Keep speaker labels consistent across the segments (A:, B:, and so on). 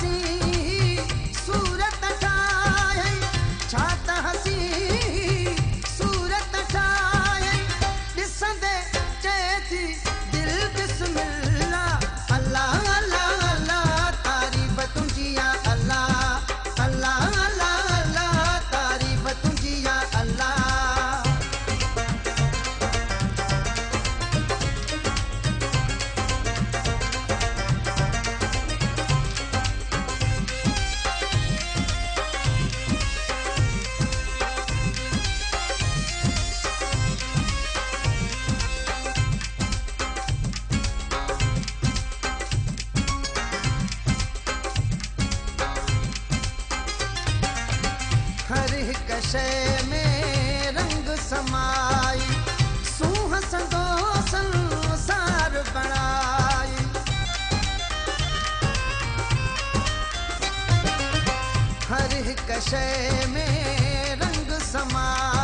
A: see. के रंग समाई बणाई। हर हिकु शइ में रंग समाई।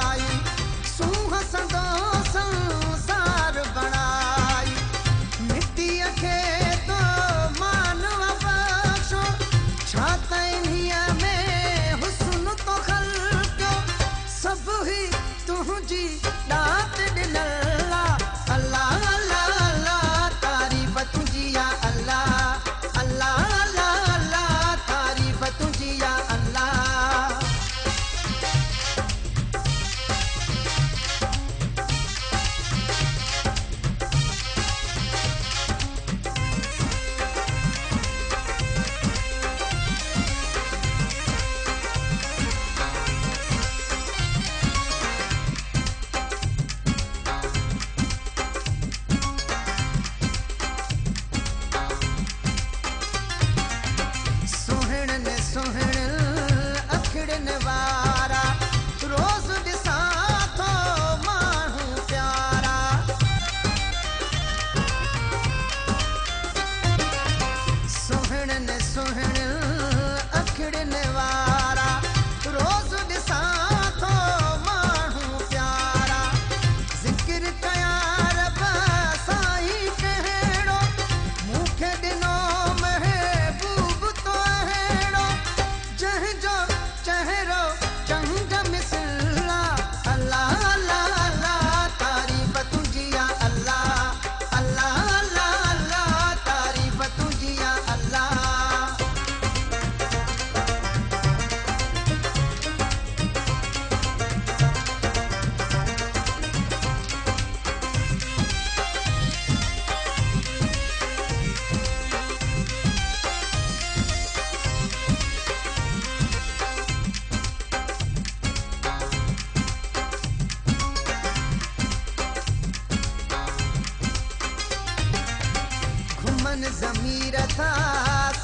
A: ज़मीर था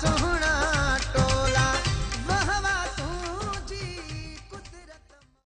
A: सुण